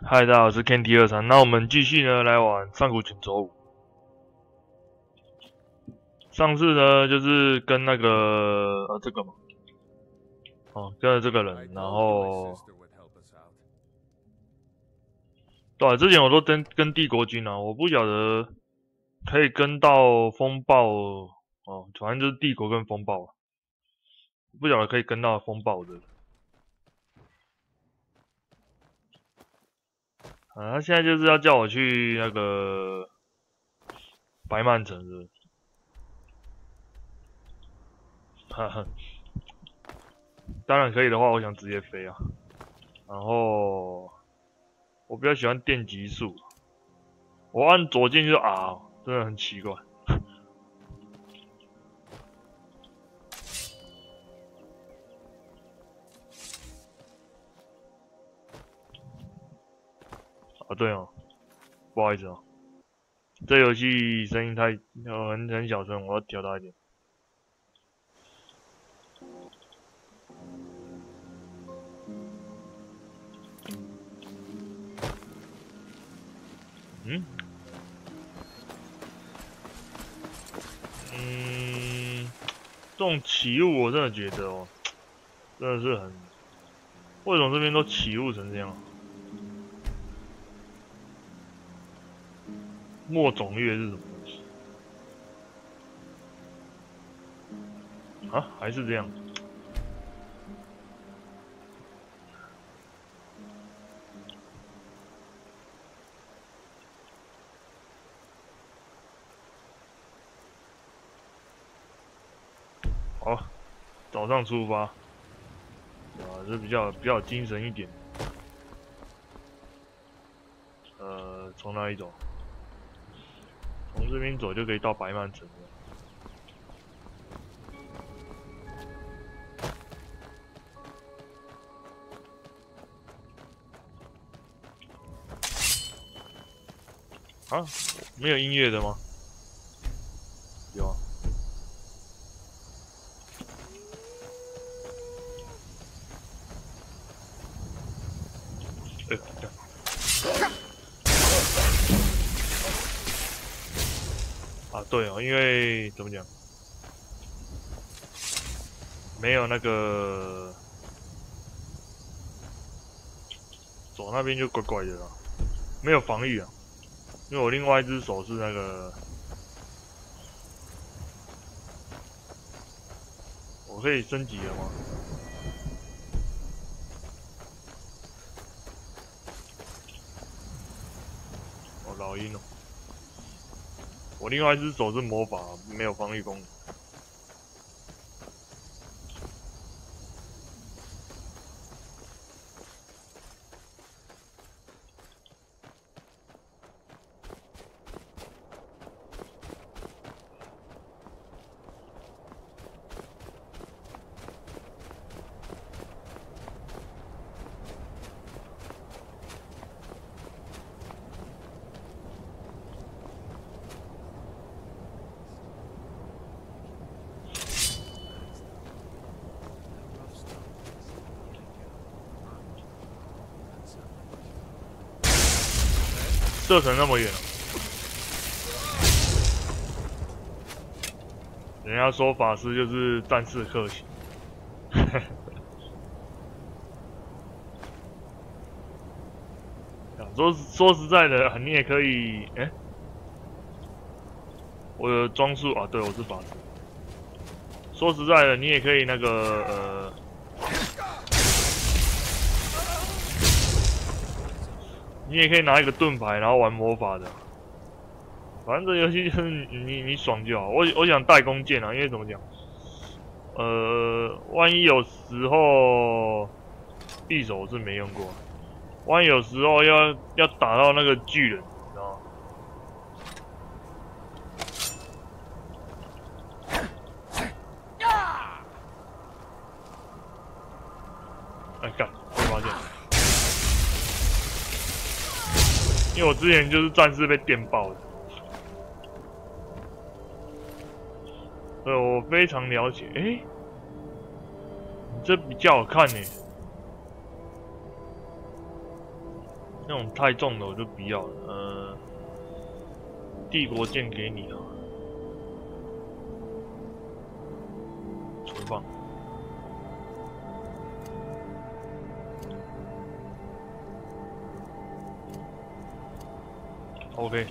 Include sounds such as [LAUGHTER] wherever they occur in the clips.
嗨，大家好，我是 Ken 二三。那我们继续呢，来玩上古卷轴五。上次呢，就是跟那个呃这个嘛，哦，跟了这个人，然后，对，之前我都跟跟帝国军啊，我不晓得可以跟到风暴哦，反正就是帝国跟风暴，不晓得可以跟到风暴的。啊，他现在就是要叫我去那个白曼城是，哈哈，当然可以的话，我想直接飞啊。然后我比较喜欢电极速，我按左键就啊，真的很奇怪。对哦，不好意思哦，这游戏声音太很很小声，我要调大一点。嗯？嗯，这种起雾我真的觉得哦，真的是很，为什么这边都起雾成这样？莫种月是什么东西？啊，还是这样？好，早上出发，啊，这比较比较精神一点。呃，从哪里走？这边走就可以到白曼城了。啊，没有音乐的吗？有。对哦，因为怎么讲，没有那个走那边就怪怪的啦，没有防御啊，因为我另外一只手是那个，我可以升级了吗？哦，老鹰哦。另外一只手是魔法，没有防御功能。射程那么远，人家说法师就是战士克星。[LAUGHS] 说说实在的，你也可以，哎，我的装束啊，对我是法师。说实在的，你也可以那个呃。你也可以拿一个盾牌，然后玩魔法的。反正这游戏就是你你爽就好。我我想带弓箭啊，因为怎么讲？呃，万一有时候匕首是没用过，万一有时候要要打到那个巨人，你知道吗？哎干！因为我之前就是战士被电爆的，呃，我非常了解。哎，你这比较好看呢。那种太重的我就不要了。呃，帝国剑给你啊，OK，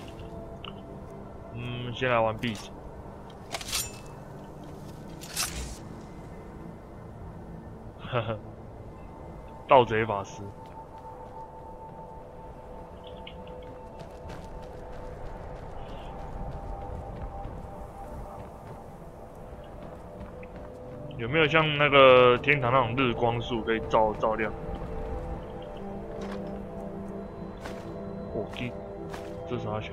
嗯，先来玩 B。呵呵，盗贼法师。有没有像那个天堂那种日光束可以照照亮？火鸡，这是啥想？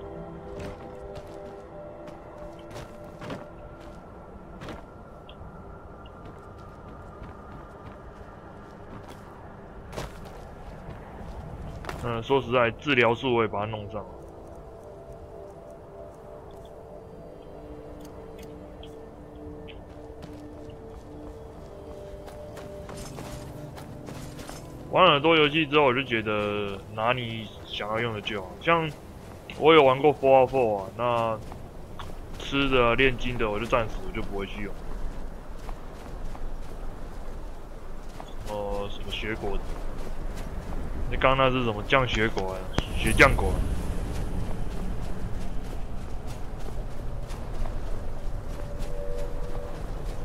嗯，说实在，治疗术我也把它弄上。玩很多游戏之后，我就觉得拿你想要用的就好。像我有玩过 Four Four 啊，那吃的炼金的，我就暂时我就不会去用。哦，什么血果？你刚那是什么降血果啊？血降果？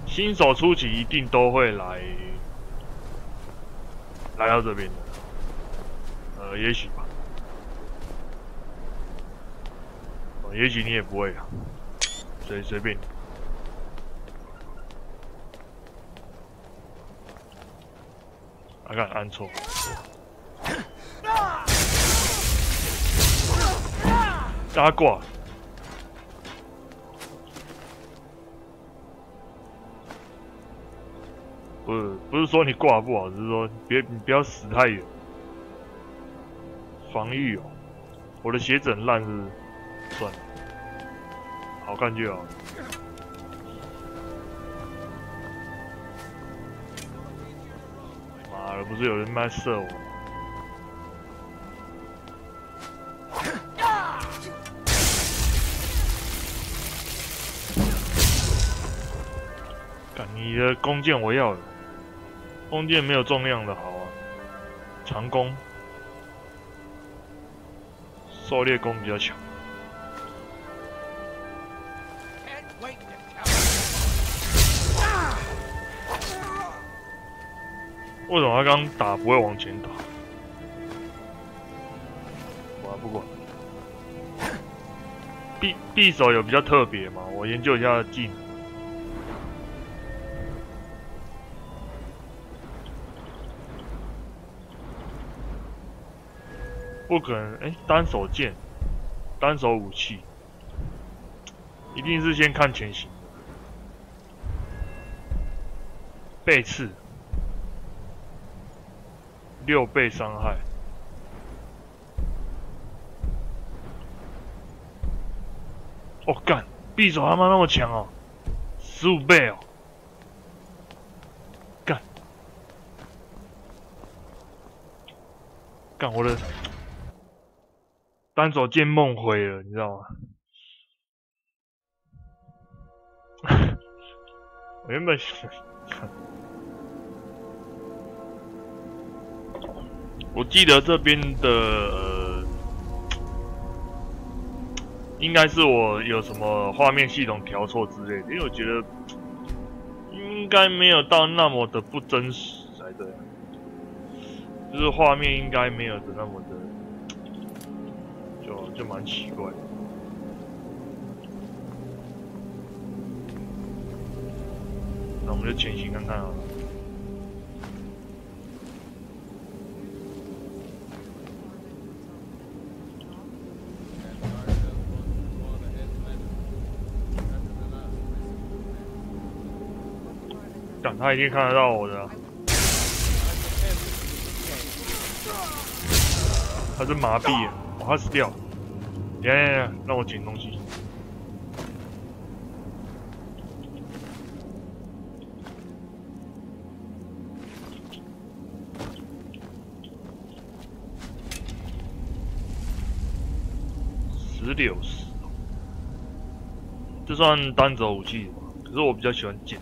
新手初期一定都会来。来到这边的，呃，也许吧，也许你也不会啊，随随便。来看按错，加挂。不是不是说你挂不好，只是说别你不要死太远。防御哦，我的鞋子很烂，是算了，好看就好。妈的，不是有人卖射我？你的弓箭我要了。弓箭没有重量的好啊，长弓、狩猎弓比较强。为什么他刚打不会往前打？我不管。[LAUGHS] 匕匕首有比较特别吗？我研究一下技能。不可能！哎，单手剑，单手武器，一定是先看前行。背刺，六倍伤害。我干，匕首他妈那么强哦，十五倍哦！干，干我的！单手剑梦回了，你知道吗？[LAUGHS] 我原本我记得这边的呃应该是我有什么画面系统调错之类的，因为我觉得应该没有到那么的不真实才对，就是画面应该没有的那么的。就就蛮奇怪，那我们就前行看看啊。他一定看得到我的，他是麻痹，我快死掉。呀呀呀！让我捡东西。石榴石，这算单手武器？可是我比较喜欢剑。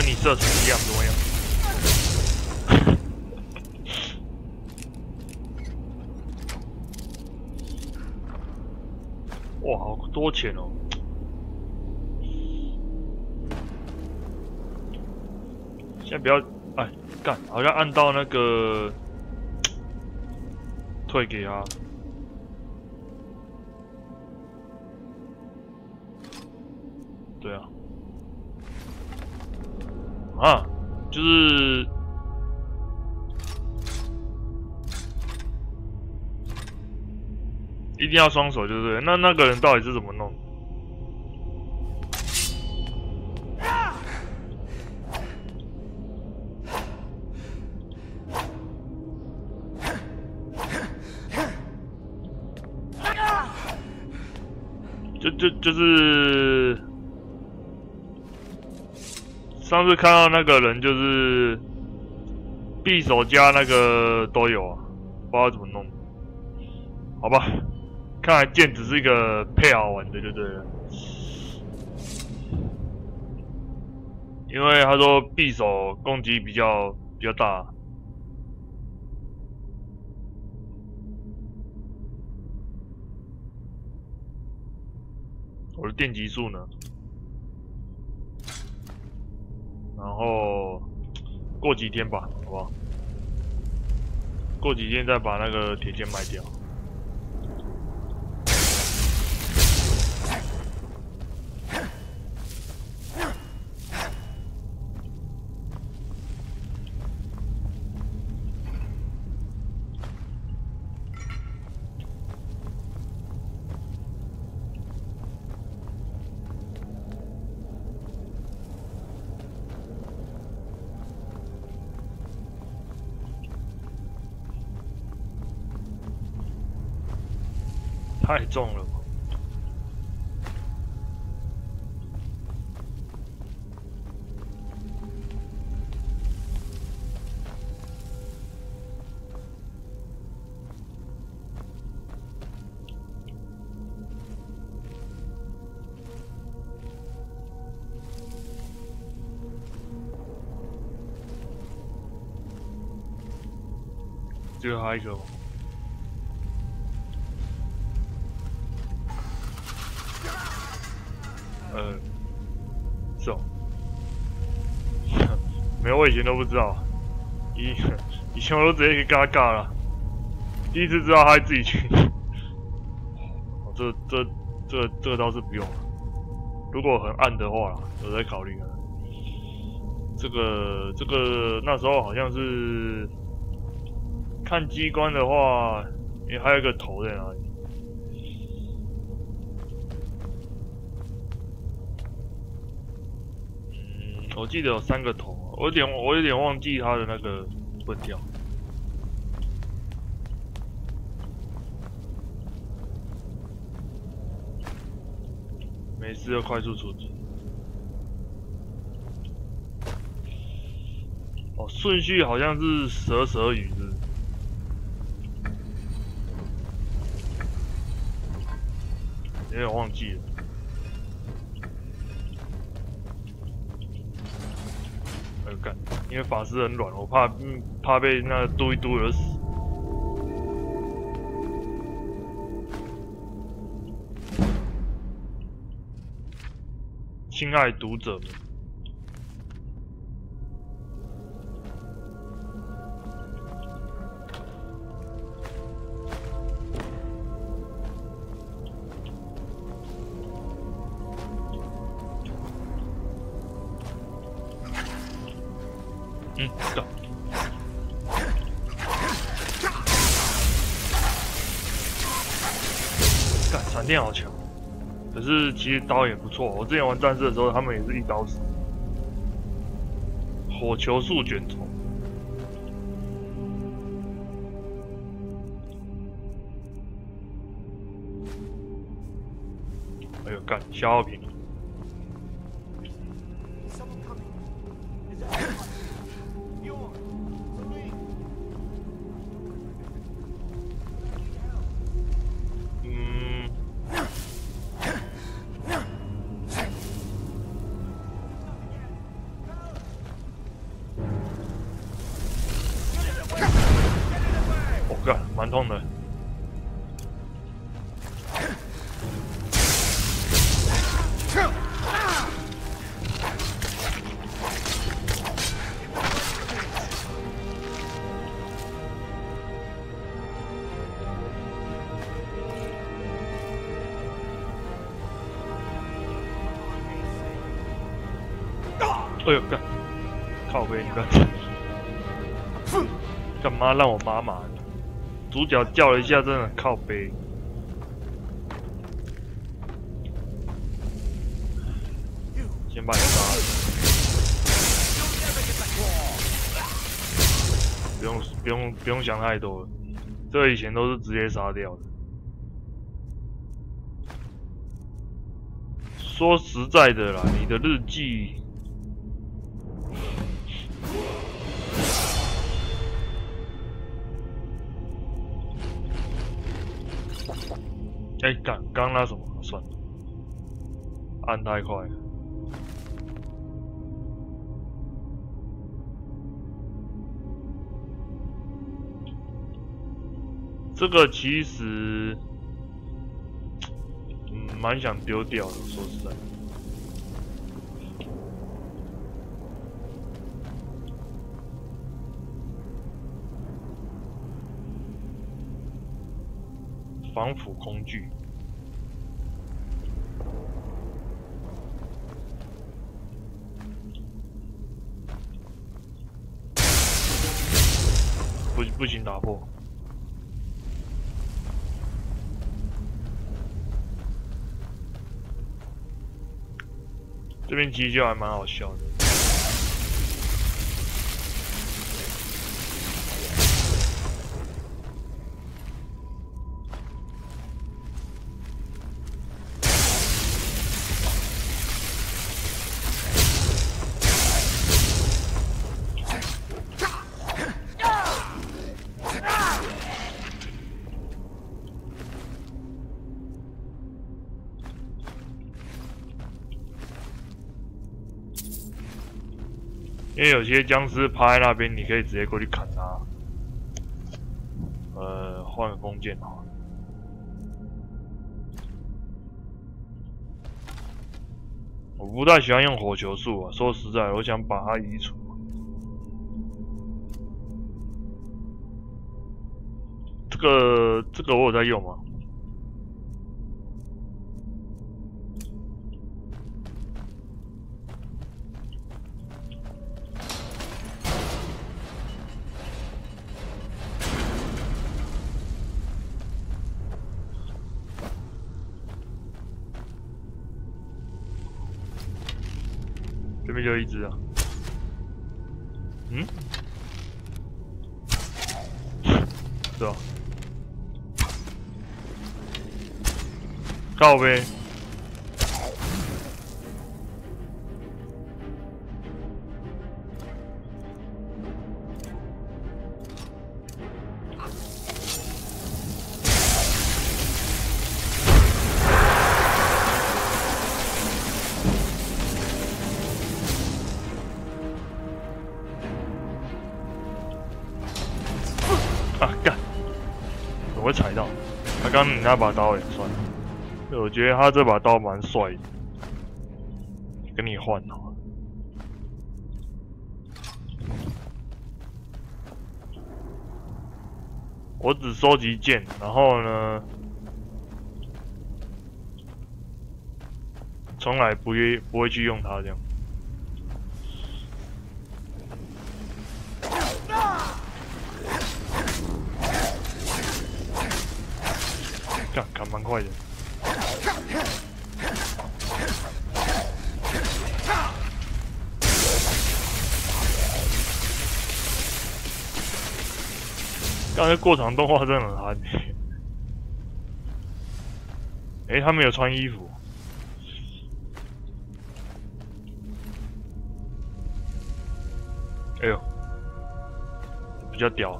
跟你射程一样多呀。[LAUGHS] 哇，好多钱哦！先不要，哎，干，好像按到那个 [TSK] 退给他。啊，就是一定要双手，就是？那那个人到底是怎么弄？就就就是。上次看到那个人就是匕首加那个都有啊，不知道怎么弄。好吧，看来剑只是一个配好玩的就对了。因为他说匕首攻击比较比较大。我的电击术呢？然后过几天吧，好不好？过几天再把那个铁剑卖掉。太重了？最后一个。我以前都不知道，以以前我都直接跟他尬了，第一次知道他自己去，这这这这倒是不用了，如果很暗的话，我在考虑啊，这个这个那时候好像是看机关的话，也还有一个头在哪里？我记得有三个，我有点我有点忘记他的那个分条。没事，要快速处置。哦，顺序好像是蛇蛇鱼是？有点忘记了。为法师很软，我怕怕被那嘟一嘟而死。亲爱读者们。其实刀也不错。我之前玩战士的时候，他们也是一刀死。火球术卷虫，哎呦干，消耗品。干嘛让我妈妈？主角叫了一下，真的靠背。先把你杀了，不用不用不用想太多，这以前都是直接杀掉的。说实在的啦，你的日记。哎，刚刚那什么算，按太快。这个其实，嗯，蛮想丢掉的，说实在的。防腐工具，不不行，打破。这边其实就还蛮好笑的。一些僵尸趴在那边，你可以直接过去砍他。呃，换个弓箭好。我不太喜欢用火球术啊，说实在，我想把它移除。这个这个我有在用吗？边就一只啊，嗯，走。告？呗。那把刀也算，我觉得他这把刀蛮帅，跟你换哦。我只收集剑，然后呢，从来不会不会去用它这样。刚才过场动画真的很憨。哎，他没有穿衣服。哎呦，比较屌。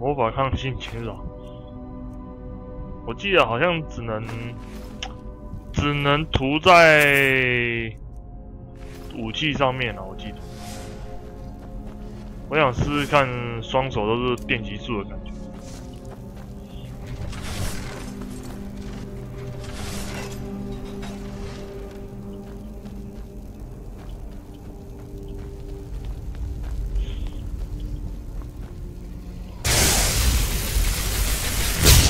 魔法抗性侵扰，我记得好像只能只能涂在武器上面啊，我记得。我想试试看双手都是电击术的感觉。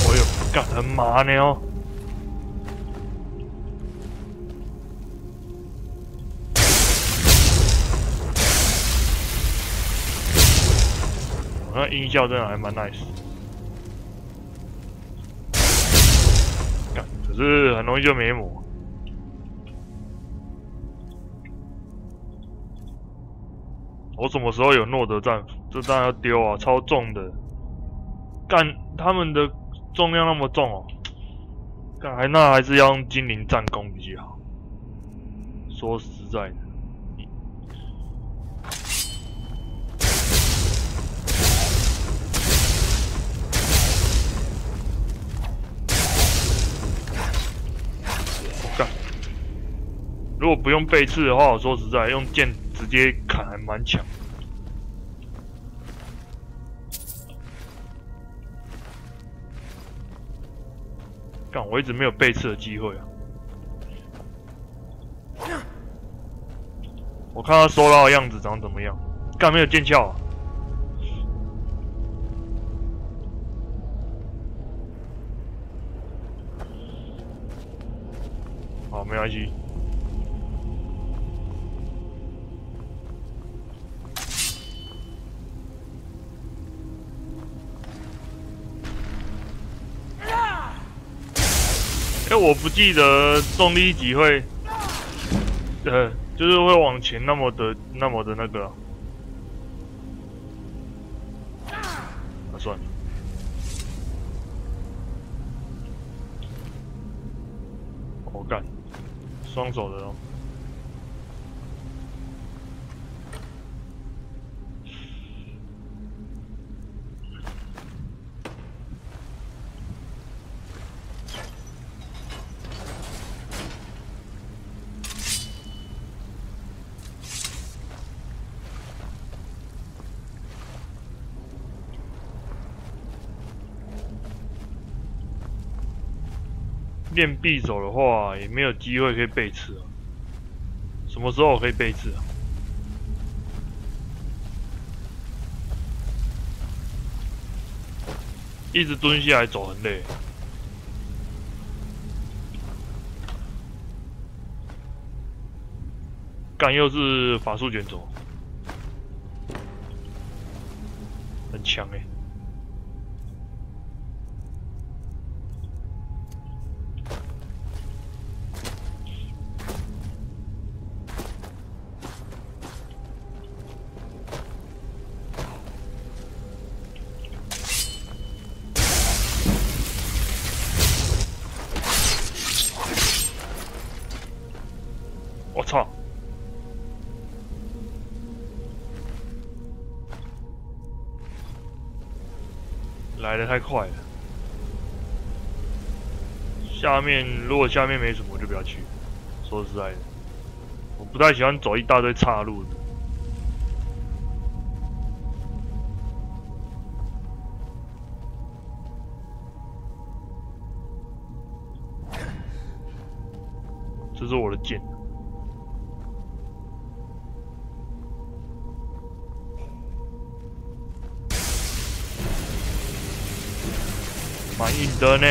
哎呦，干很麻呢哦！那音效真的还蛮 nice，可是很容易就没抹。我什么时候有诺德战斧？这当然要丢啊，超重的。干，他们的重量那么重哦，干还那还是要用精灵战弓比较好。说实在的。如果不用背刺的话，我说实在，用剑直接砍还蛮强。干，我一直没有背刺的机会啊！我看他收到的样子长怎么样？干，没有剑鞘。好，没关系。哎，我不记得重力级会，呃，就是会往前那么的、那么的那个。啊，算了，我干，双手的哦。练匕首的话，也没有机会可以背刺啊。什么时候可以背刺啊？一直蹲下来走很累。干又是法术卷轴，很强哎。来的太快了，下面如果下面没什么，我就不要去。说实在的，我不太喜欢走一大堆岔路的。这是我的剑。蛮硬的呢，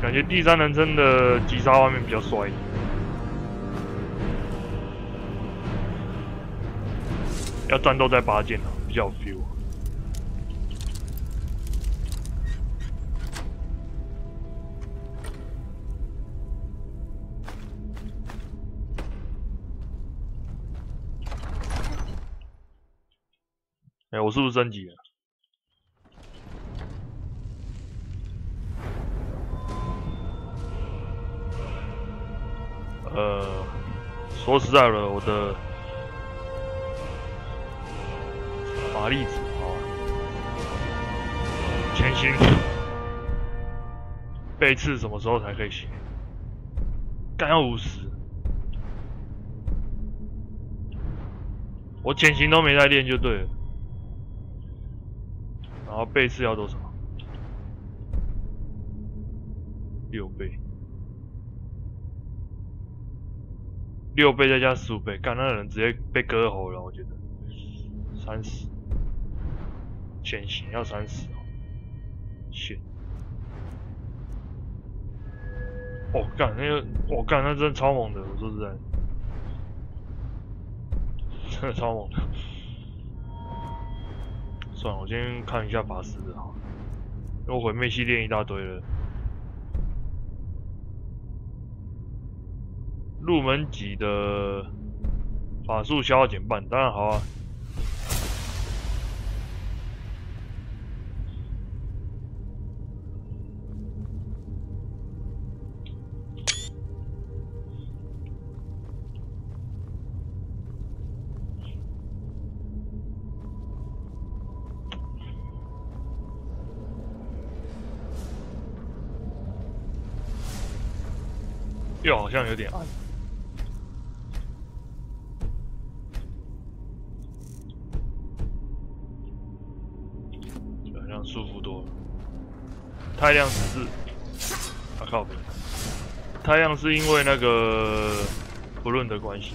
感觉第三人称的击杀画面比较帅。要战斗在八剑了，比较 feel。是不是升级了？呃，说实在的，我的法力值啊，千星，背刺什么时候才可以行？干要五十。我潜行都没在练就对了。然后背刺要多少？六倍。六倍再加十五倍，干那人直接被割喉了，我觉得。三十。潜行要三十哦。shit。哦，干那个，我干那真的超猛的，我说实在。真的超猛的。算了，我先看一下法师的哈，因为我毁灭系练一大堆了。入门级的法术消耗减半，当然好啊。又好像有点暗，好像舒服多了。太阳只是，啊靠！太阳是因为那个不论的关系。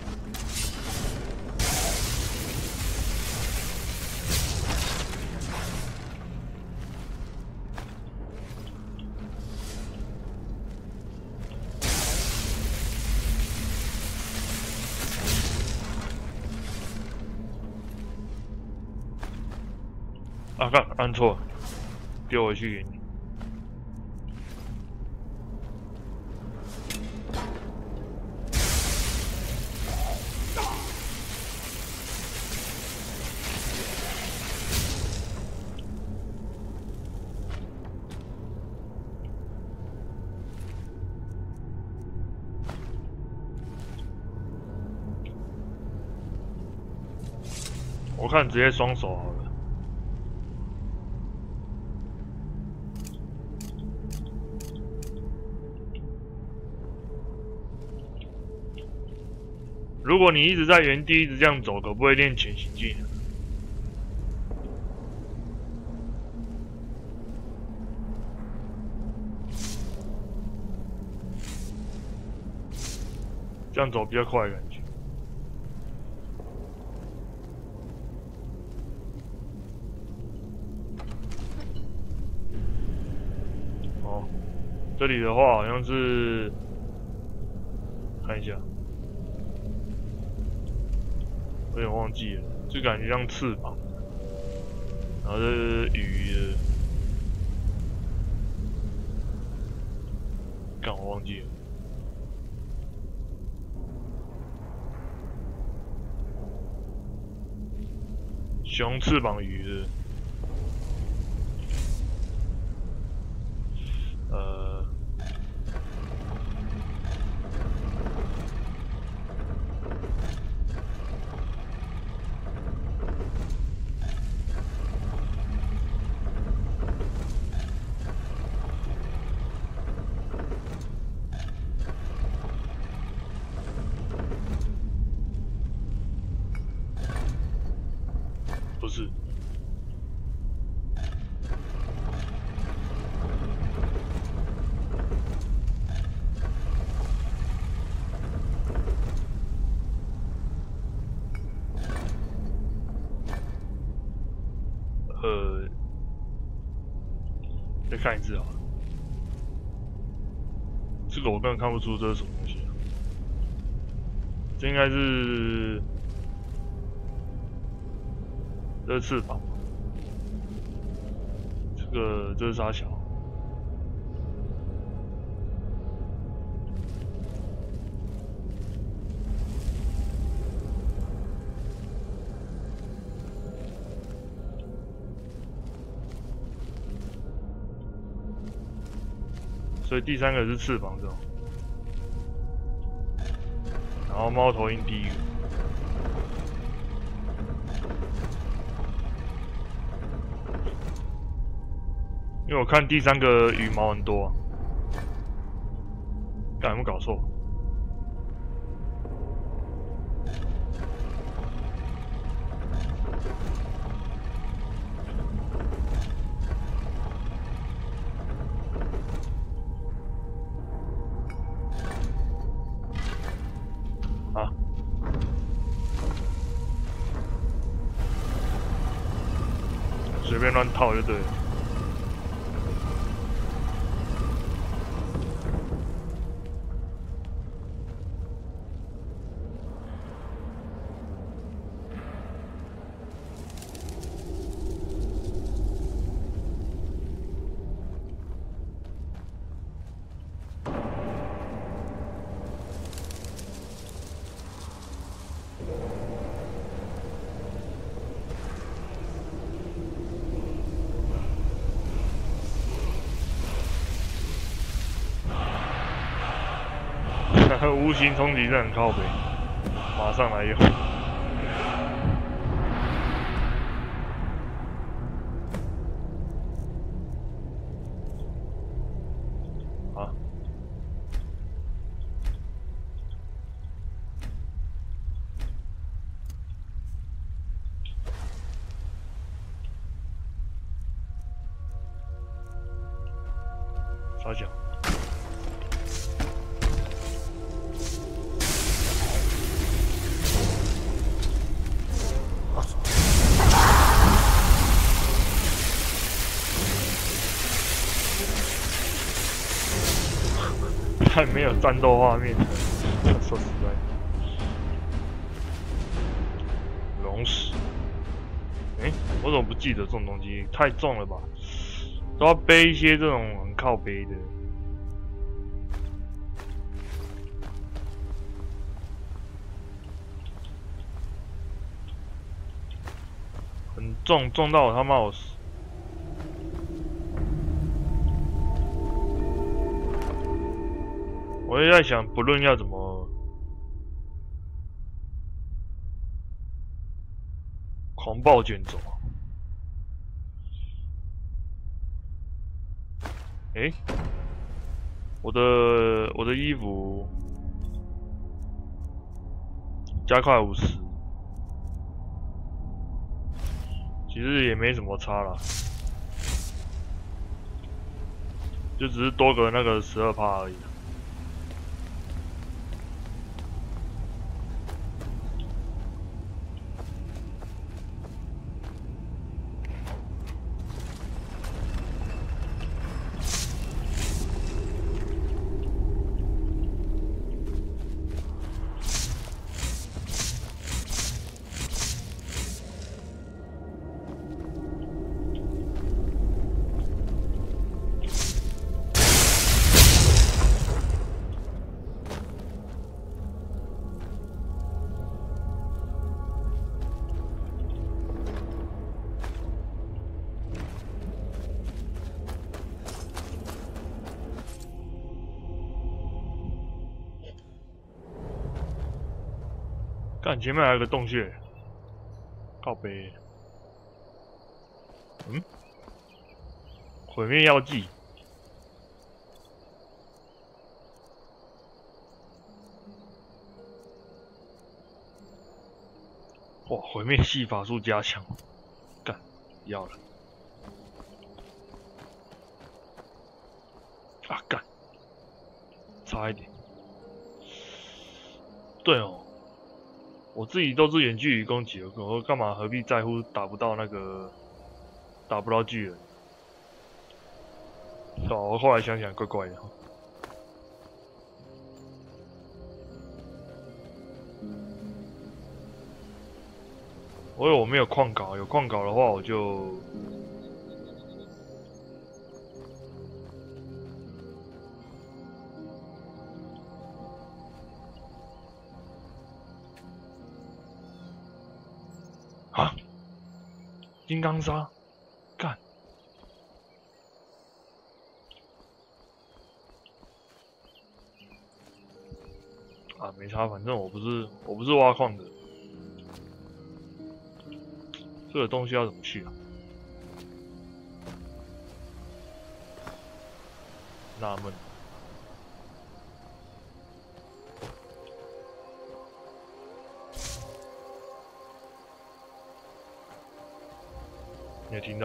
按错，丢回去给你。我看直接双手好了。如果你一直在原地一直这样走，可不会练潜行技能。这样走比较快，感觉。哦，这里的话好像是，看一下。有点忘记了，就感觉像翅膀，然后这是鱼的，干我忘记了，熊翅膀鱼的。看一次啊，这个我根本看不出这是什么东西，这应该是这是翅膀，这个这是沙小。所以第三个是翅膀这种，猫头鹰地狱，因为我看第三个羽毛很多。干有没有搞错？套就对。无形冲击是很靠北，马上来用。没有战斗画面了，说实在。龙石，哎，我怎么不记得这种东西？太重了吧？都要背一些这种很靠背的，很重，重到我他妈我。我也在想，不论要怎么狂暴卷走，哎，我的我的衣服加快五十，其实也没什么差了，就只是多个那个十二帕而已。前面还有个洞穴，靠背。嗯？毁灭药剂。哇！毁灭系法术加强，干，要了。啊干！差一点。对哦。我自己都是远距离攻击，我干嘛何必在乎打不到那个打不到巨人？是吧？我后来想想，怪怪的。我有我没有矿稿，有矿稿的话我就。金刚砂，干啊！没差，反正我不是我不是挖矿的，这个东西要怎么去啊？纳闷。你有听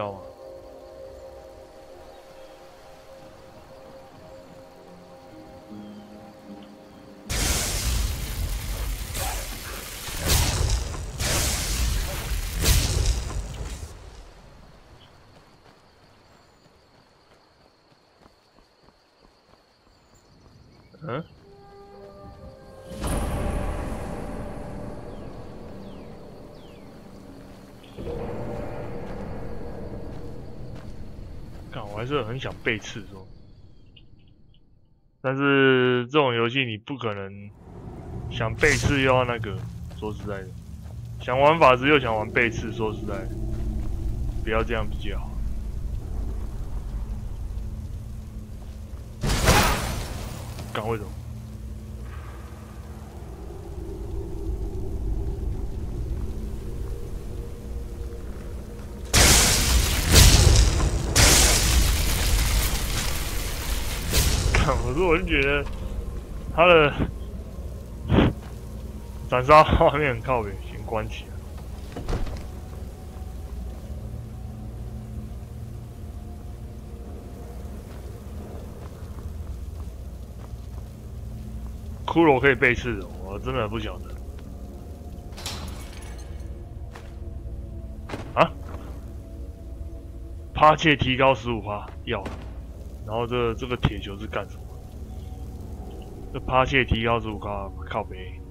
是很想背刺说，但是这种游戏你不可能想背刺又要那个，说实在的，想玩法师又想玩背刺，说实在，不要这样比较好。干为什么？看，我说我就觉得他的 [SIGHS] 斩杀画面很靠边，先关起来。骷髅可以背刺，我真的不晓得。啊？趴切提高十五趴，要。然后这这个铁球是干什么？这趴切提高十五趴，靠背。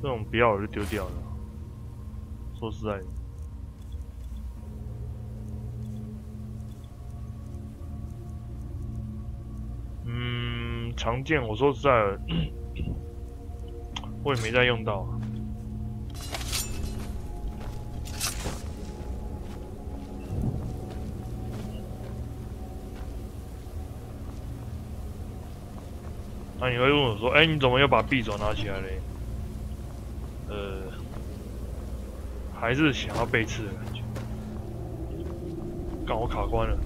这种不要我就丢掉了。说实在的。常见，我说实在的，[COUGHS] 我也没再用到。那你会问我说：“哎，你怎么又把匕首拿起来嘞？”呃，还是想要背刺的感觉。刚我卡关了。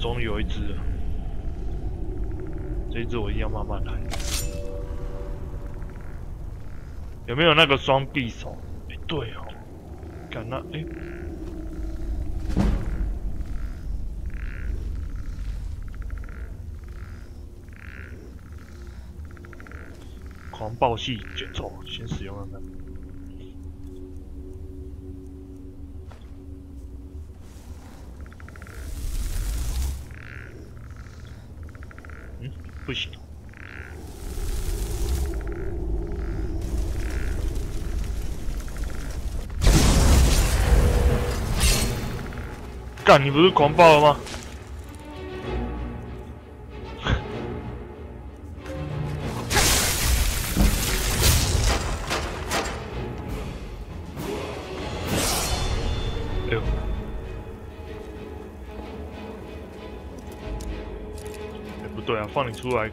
终于有一只了，这一只我一定要慢慢来。有没有那个双匕首？哎，对哦，看那哎，狂暴系卷轴，先使用看看。不行，你不是狂暴了吗 [LAUGHS] 不？对啊，放你出来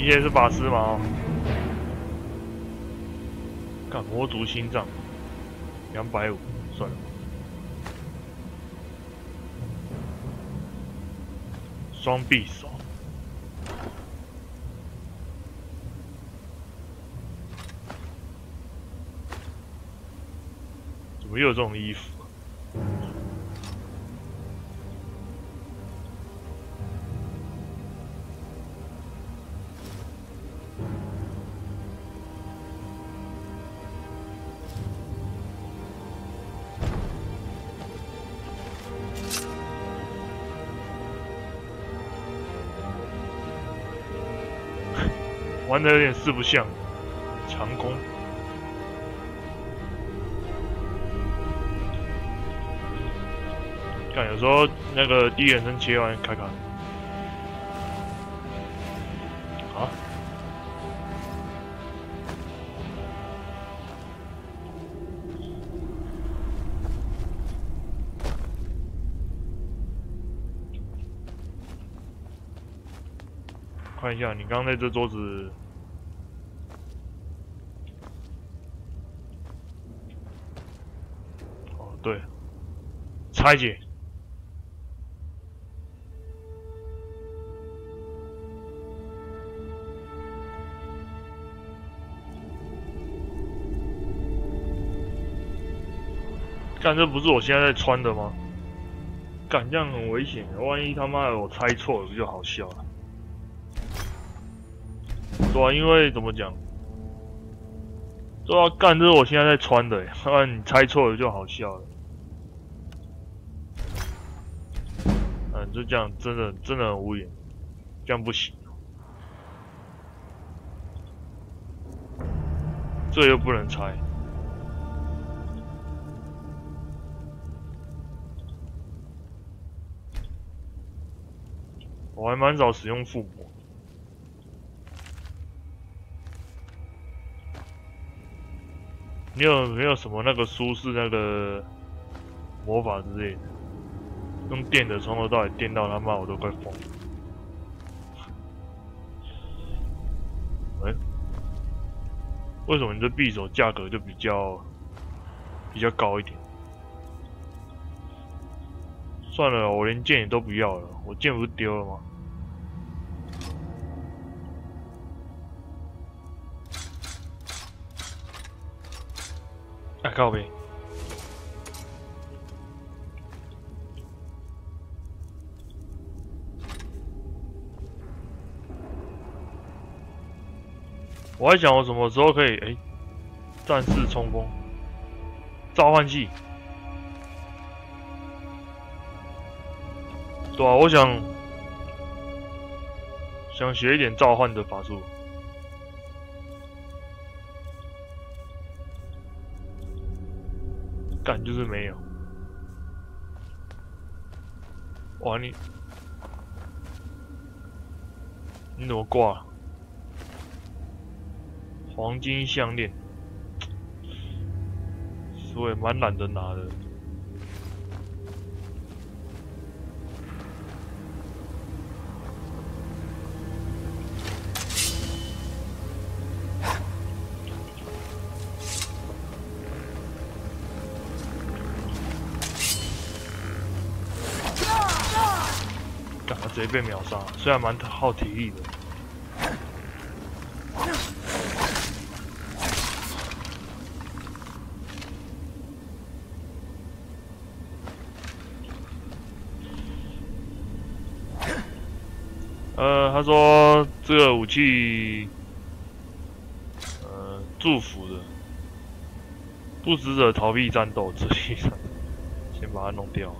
你也是法师吗？看魔族心脏，两百五。算了，双匕首，怎么又有这种衣服？穿的有点四不像，长弓。看，有时候那个第一人称切完卡卡。看一下，你刚刚那只桌子拆解。干，这不是我现在在穿的吗？干，这样很危险，万一他妈的我猜错了，不就好笑了？对啊，因为怎么讲？对啊，干，这是我现在在穿的，[LAUGHS] 不然你猜错了就好笑了。这样，真的真的很无言，这样不行。这又不能拆。我还蛮少使用附魔，你有没有什么那个书是那个魔法之类的？用电的从头到尾电到他妈我都快疯。哎，为什么你这匕首价格就比较比较高一点？算了，我连剑也都不要了，我剑不是丢了吗？哎，靠边！我还想我什么时候可以哎，战士冲锋，召唤器。对啊，我想想学一点召唤的法术。干就是没有，哇你你怎么挂？黄金项链，所以蛮懒得拿的。[LAUGHS] 直接被秒杀，虽然蛮耗体力的。呃，他说去，呃，祝福的，不死者逃避战斗，这些 [LAUGHS] 先把它弄掉。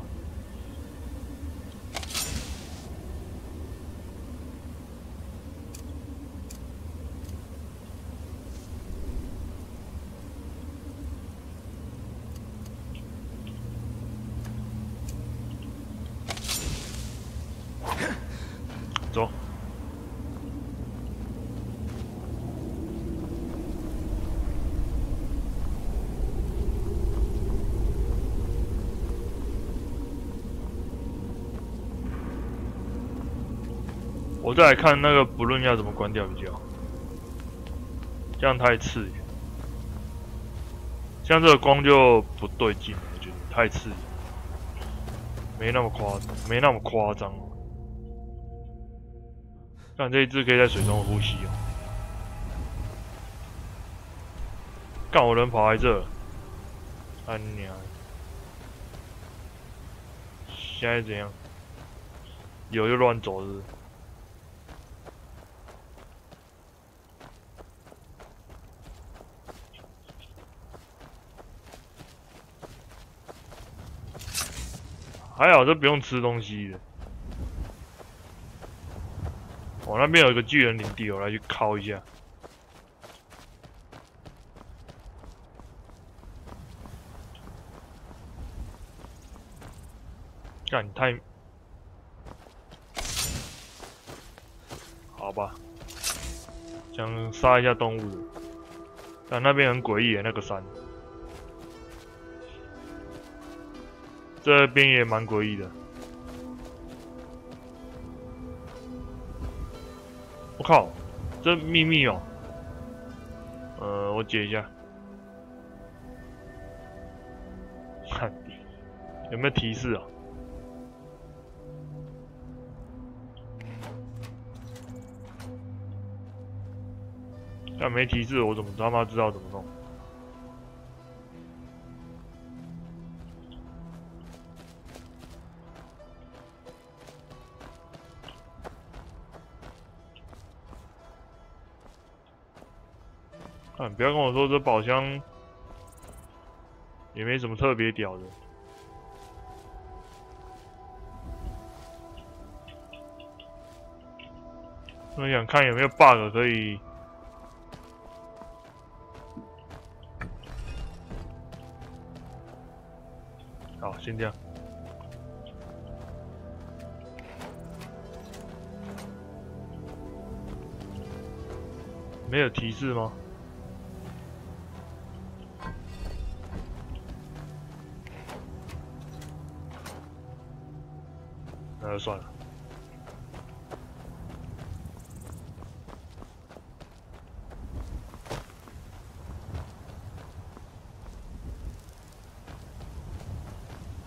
我再来看那个不论要怎么关掉比较，这样太刺眼，像这个光就不对劲，我觉得太刺眼，没那么夸张，没那么夸张。看这一只可以在水中呼吸哦，干我人跑来这，他娘，现在怎样？有就乱走是？还好，这不用吃东西的。我那边有一个巨人领地，我来去敲一下。干太……好吧，想杀一下动物。但那边很诡异，那个山。这边也蛮诡异的。我靠，这秘密哦。呃，我解一下，看 [LAUGHS] 有没有提示啊？但没提示，我怎么他妈知道怎么弄？啊！不要跟我说这宝箱也没什么特别屌的。我想看有没有 bug 可以。好，先这样。没有提示吗？算了。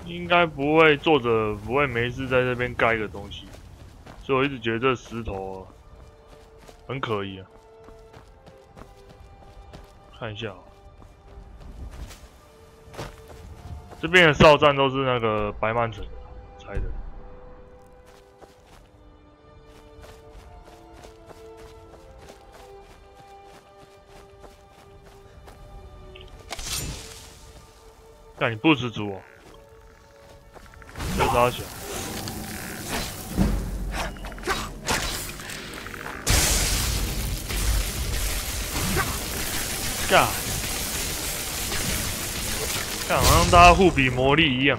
应该不会，作者不会没事在这边盖个东西，所以我一直觉得这石头很可疑啊。看一下，这边的哨站都是那个白曼城看你不知足哦。抓起来！干！干，好像大家互比魔力一样。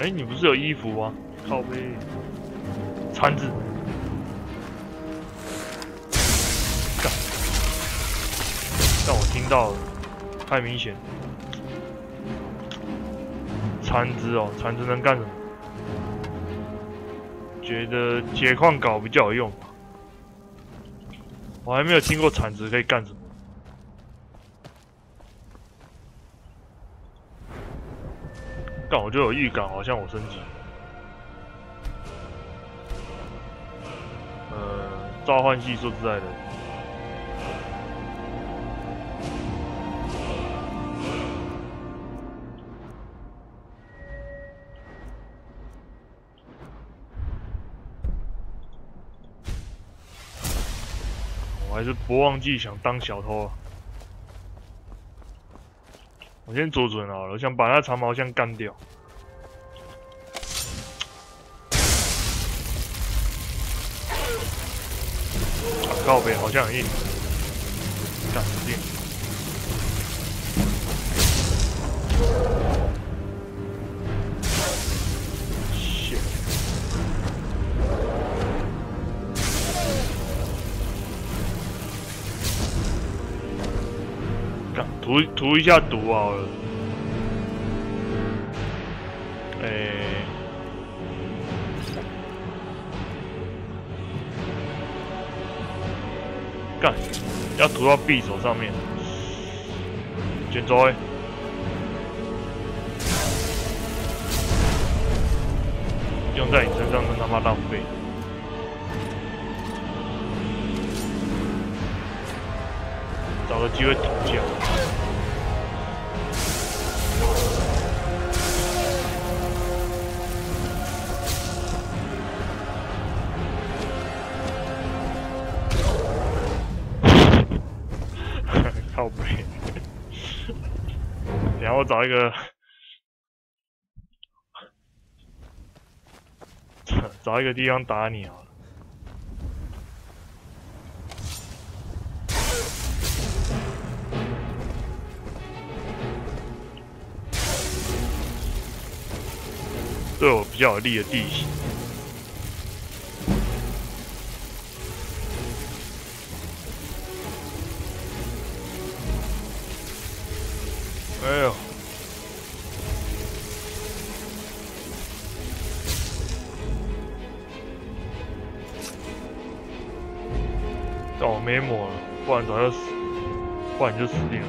哎，你不是有衣服吗？靠背，铲子！干！让我听到了，太明显。残肢哦，残肢能干什么？觉得铁矿镐比较有用。我还没有听过铲子可以干什么。但我就有预感，好像我升级。呃，召唤系说实在的。还是不忘记想当小偷啊！我先左准好了，我想把那长毛象干掉。告别好像很硬，干定。涂涂一下毒好了，哎，干，要涂到匕首上面，先走哎，用在你身上真他妈浪费，找个机会捅一下。我找一个，[LAUGHS] 找一个地方打你啊！对我比较有利的地形。没抹了，不然早就死，不然就死定了，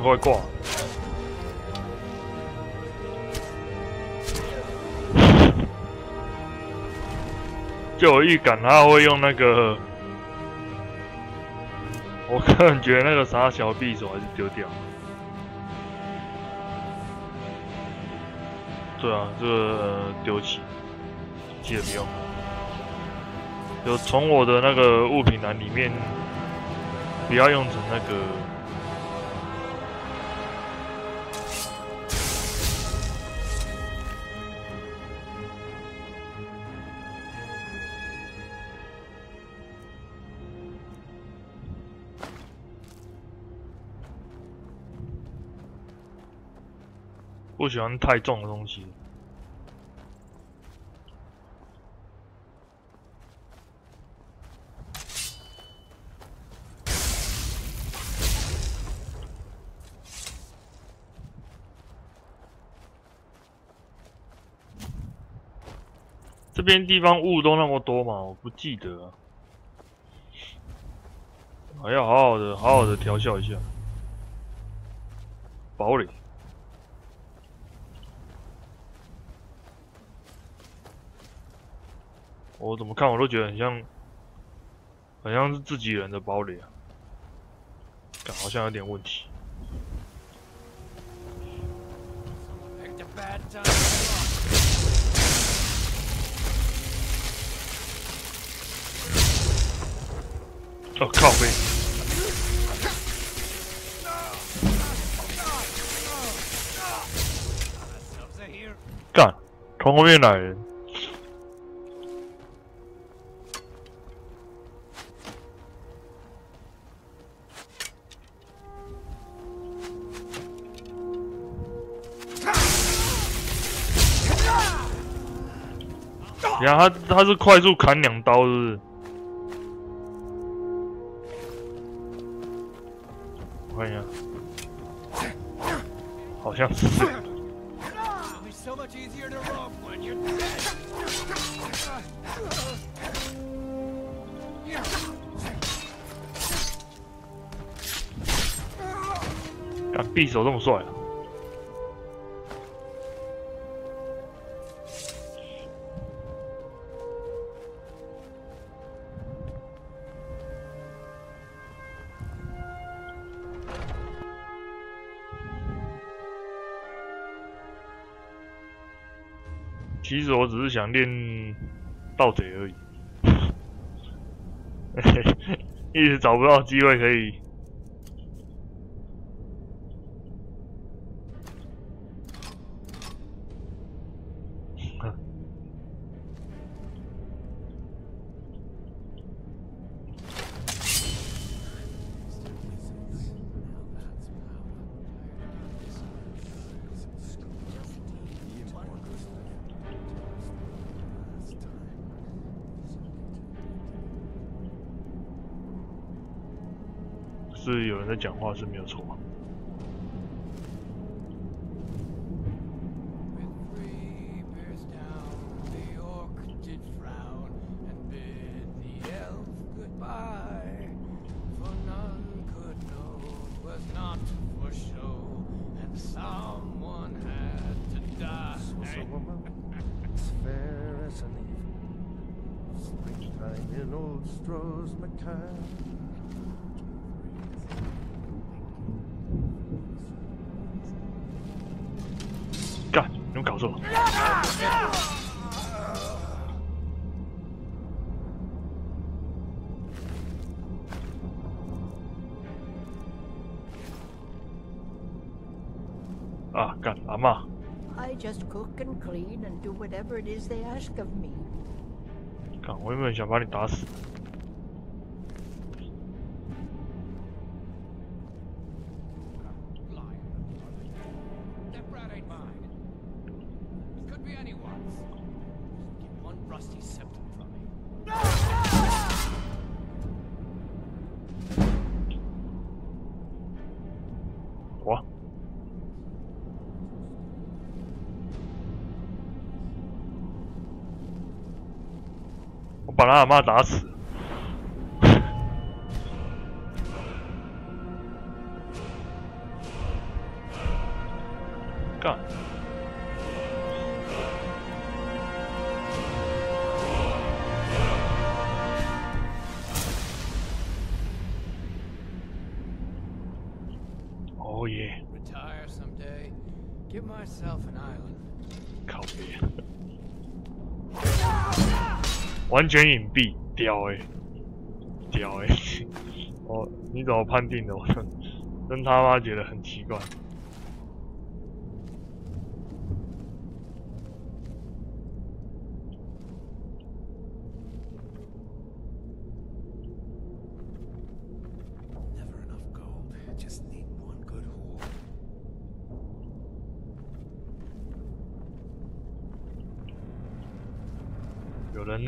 会挂，就有预感他会用那个，我个人觉得那个傻小匕首还是丢掉。对啊，这个丢弃，记得不用。就从我的那个物品栏里面，不要用成那个。不喜欢太重的东西。这边地方雾都那么多嘛？我不记得。还要好好的、好好的调校一下。堡垒。我怎么看我都觉得很像，好像是自己人的堡垒啊，好像有点问题。哦靠背，干，从后面来人。你看他，他是快速砍两刀，是不是？我看一下，好像是。看匕首这么帅啊！其实我只是想练盗贼而已，[LAUGHS] 一直找不到机会可以。讲话是没有错。and do whatever it is they ask of me. 干，我原本想把你打死。 妈打死。干！哦耶！ Retire someday. Give myself an island. 靠 完全隐蔽，屌哎、屌哎、[LAUGHS] 哦，你怎么判定的？我真真他妈觉得很奇怪。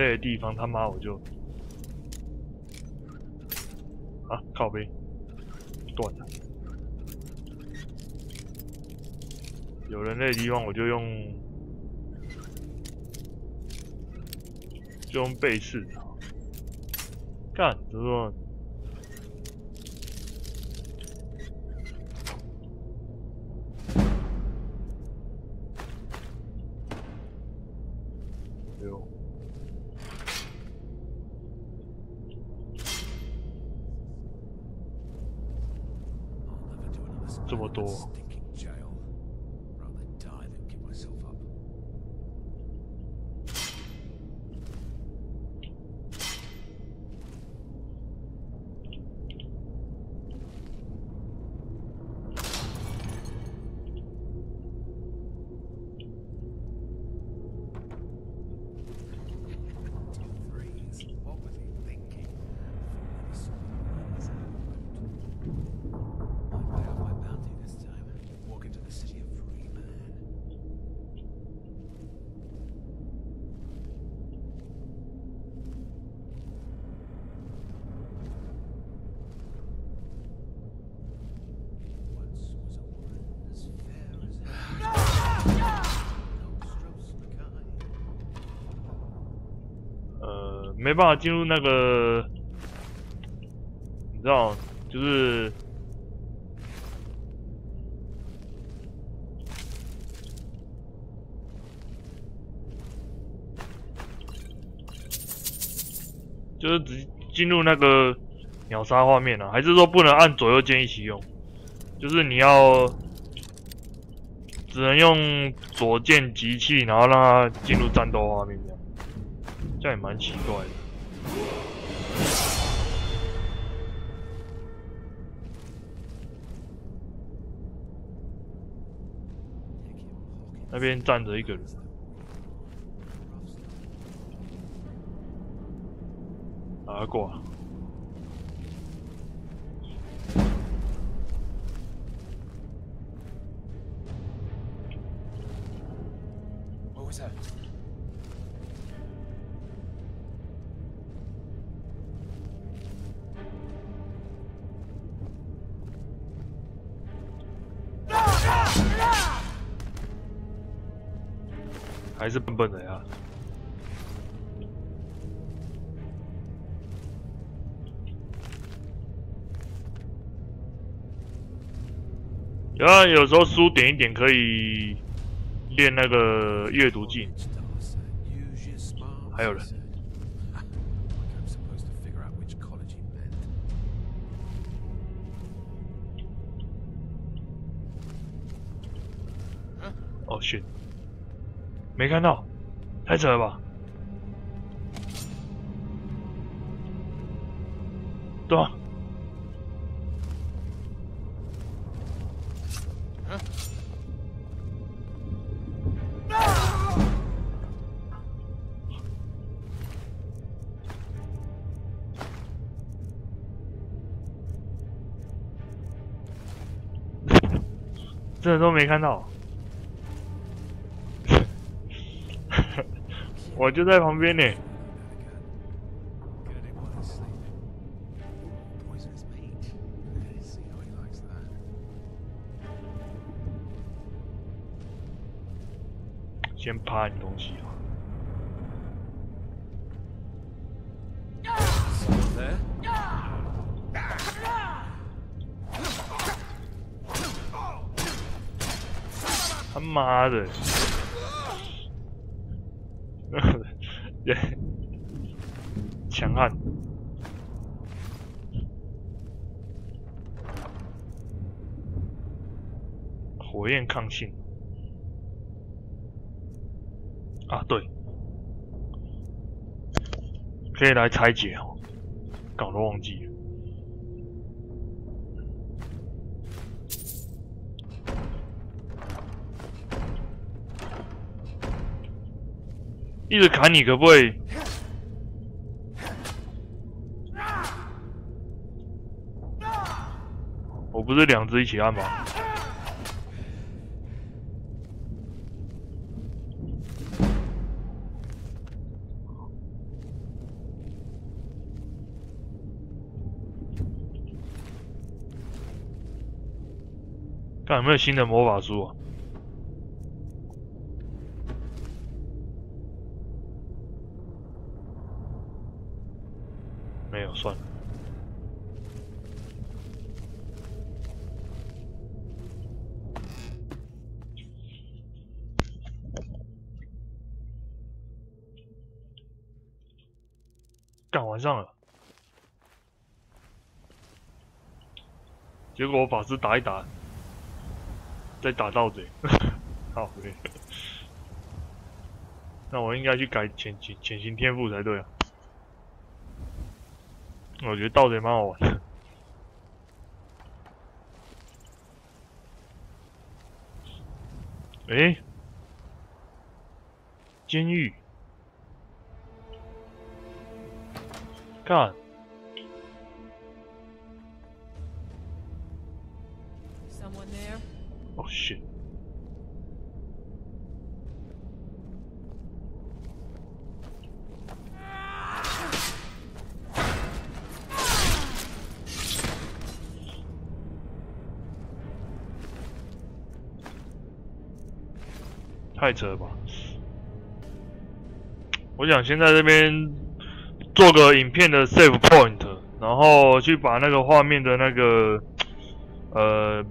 类的地方，他妈我就啊靠背断了。有人类的地方，我就用就用背刺的。干，这说没办法进入那个，你知道，就是就是只进入那个秒杀画面了、还是说不能按左右键一起用？就是你要只能用左键集气，然后让它进入战斗画面这样。这样也蛮奇怪的。那边站着一个人，打挂。问的呀。然后有时候书点一点可以练那个阅读技能。还有人。哦是没看到。太扯了吧？对啊。[LAUGHS] 真的都没看到，我就在旁边呢，先趴你东西啊，他妈的。耶，强悍。火焰抗性啊，对，可以来拆解哦，搞都忘记了。一直砍你可不可以？我不是两只一起按吗？看有没有新的魔法书啊？算了。干完上了，结果我法师打一打，再打盗贼，[LAUGHS] 好累。那我应该去改潜潜潜行天赋才对啊。我觉得盗贼蛮好玩的。诶，监狱，看，Someone there? 哦 shit，太扯吧！我想先在这边做个影片的 save point，然后去把那个画面的那个呃，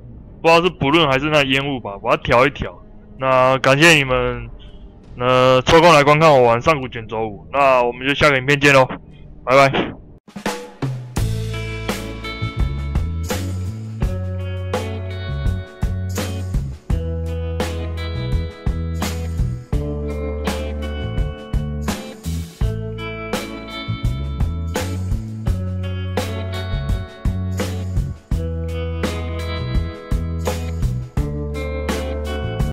不知道是不论还是那烟雾吧，把它调一调。那感谢你们，呃，抽空来观看我玩上古卷轴五。那我们就下个影片见喽，拜拜。